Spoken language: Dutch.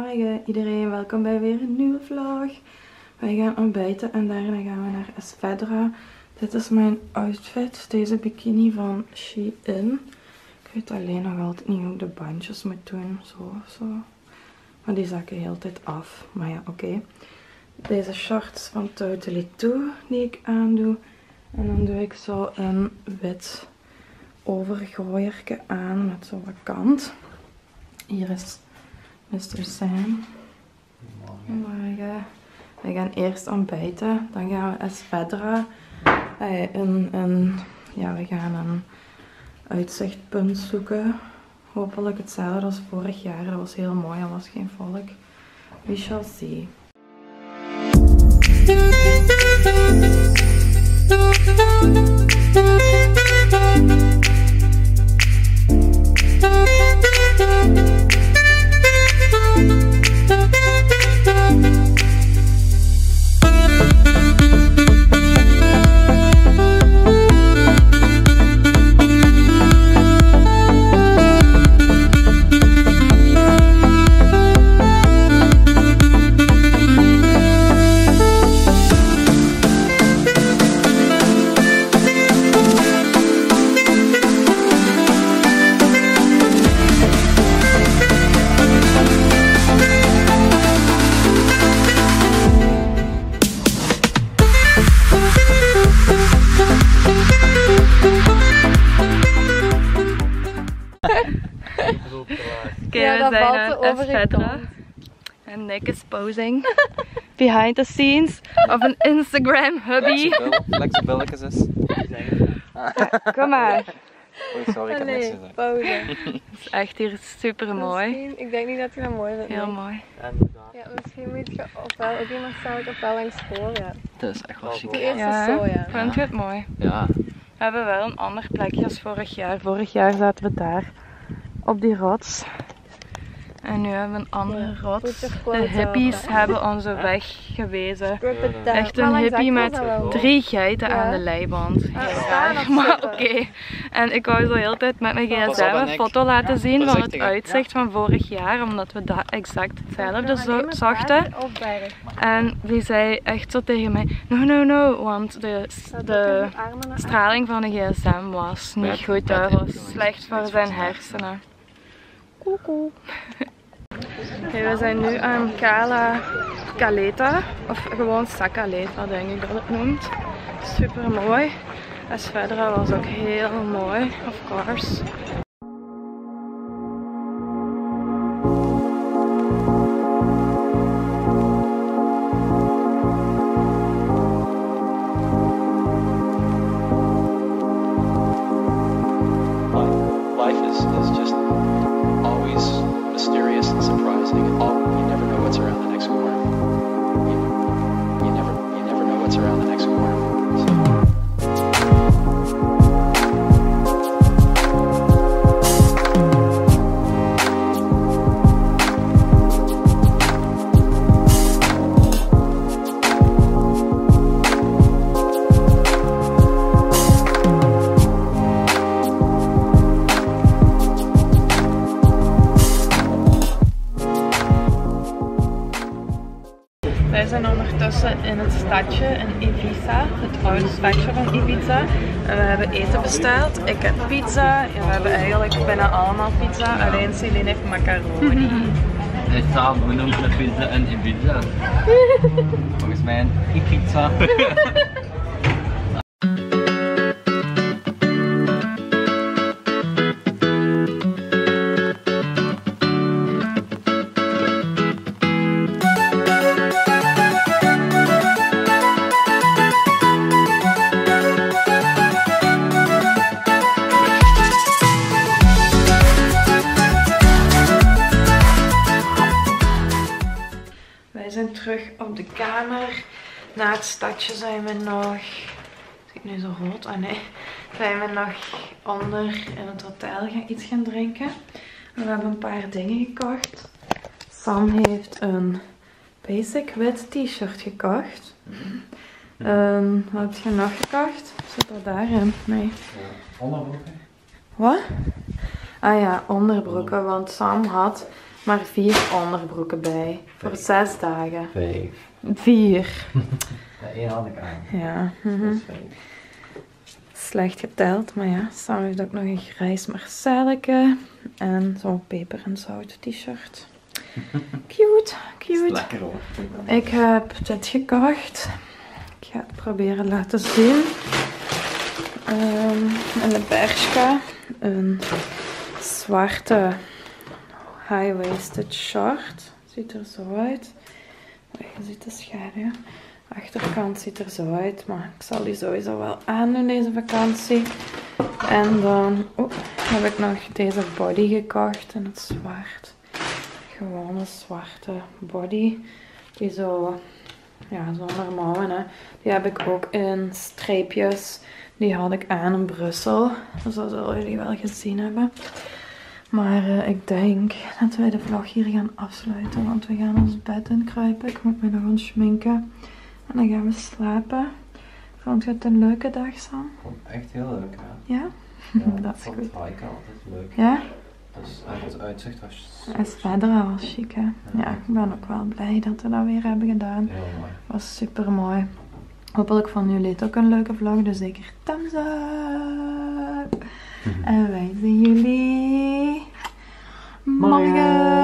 Goedemorgen iedereen, welkom bij weer een nieuwe vlog. Wij gaan ontbijten en daarna gaan we naar Esvedra. Dit is mijn outfit, deze bikini van Shein. Ik weet alleen nog altijd niet hoe ik de bandjes moet doen, zo of zo. Maar die zakken heel tijd af, maar ja oké. Deze shorts van Totally Too die ik aandoe. En dan doe ik zo een wit overgooierke aan met zo wat kant. Hier is Mr. Sam. Goedemorgen. We gaan eerst ontbijten, dan gaan we Esvedra. Eh, een, een, ja, we gaan een uitzichtpunt zoeken. Hopelijk hetzelfde als vorig jaar. Dat was heel mooi, er was geen volk. We shall see. Oké, Ja, we dat zijn valt aan de. En Nick is posing behind the scenes of een Instagram hubby. Lexe billetjes is. Kom maar. Sorry, ik heb niks gezegd. pauze. Het is echt hier super mooi. Misschien- Ik denk niet dat je dat mooi vindt. Heel nee. mooi. Ja, misschien moet je ofwel ook iemand staan ofwel langs voor. Ja. Dat is echt wel chic. Die eerste Ja, zo, ja. Vind je het mooi? Ja. We hebben wel een ander plekje als vorig jaar. Vorig jaar zaten we daar op die rots. En nu hebben we een andere your De hippies hebben onze weg gewezen. Echt een hippie met drie geiten aan de leiband. Heel Ah, maar oké. En ik wou zo heel tijd met mijn gsm een foto laten zien van het uitzicht van vorig jaar, omdat we dat exact hetzelfde Alleen zo met zachten. paarden Of berg. En die zei echt zo tegen mij, no no no, want de, de straling van de gsm was niet goed, dat was slecht voor zijn hersenen. Koekoe. We zijn nu aan Cala Caleta, of gewoon Sacaleta denk ik dat het noemt. Super mooi. Esvedra was ook heel mooi, of course. Zijn ondertussen in het stadje in Ibiza, het oude stadje van Ibiza. En we hebben eten besteld. Ik heb pizza. Ja, we hebben eigenlijk bijna allemaal pizza. Alleen Celine heeft macaroni. Het staat benoemd met pizza en Ibiza. Volgens mij een Ibiza. Wij zijn terug op de kamer. Na het stadje zijn we nog. Zie ik nu zo rood? Ah nee. Zijn we nog onder in het hotel gaan iets gaan drinken. En we hebben een paar dingen gekocht. Sam heeft een basic wit t-shirt gekocht. En wat heb je nog gekocht? Zit er daarin? Nee. Onderbroeken. Wat? Ah ja, onderbroeken. Want Sam had maar vier onderbroeken bij. Voor zes dagen. Vijf. Vier. Één had ik aan. Ja. mhm. Dat is vijf. Slecht geteld, maar ja. Sam heeft ook nog een grijs marcelletje. En zo'n peper en zout t-shirt. Cute, cute. lekker hoor. Ik heb dit gekocht. Ik ga het proberen laten zien. Ehm een Bershka. Een zwarte high-waisted short. Ziet er zo uit. Je ziet de schaduw. Achterkant ziet er zo uit, maar ik zal die sowieso wel aandoen deze vakantie. En dan heb ik nog deze body gekocht in het zwart. Gewone zwarte body. Die zo, ja, zonder mouwen hè. Die heb ik ook in streepjes. Die had ik aan in Brussel. Dus dat zullen jullie wel gezien hebben. Maar eh, ik denk dat wij de vlog hier gaan afsluiten. Want we gaan ons bed inkruipen. Ik moet me nog eens schminken. En dan gaan we slapen. Vond je het een leuke dag, Sam? Vond het echt heel leuk hè. Ja? Ja, Dat ik is vond goed. het hiken altijd leuk. Ja? Dus het uitzicht was Het verder wel chic, hè? Ja, ik ben ook wel blij dat we dat weer hebben gedaan. heel mooi. was super mooi. Hopelijk vonden jullie het ook een leuke vlog, dus zeker thumbs up. En wij zien jullie my god.